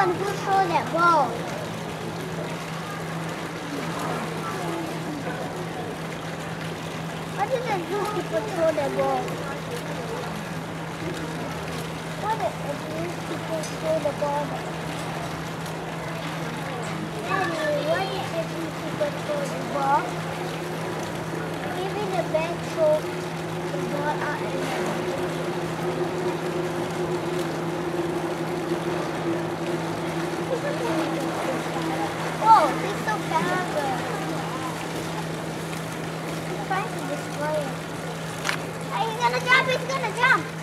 one who throw that ball? Why did the zookeeper throw that ball? Why did the zookeeper throw the ball? Anyway, why did the zookeeper throw the ball? Maybe the bank throw gonna jump, gonna jump.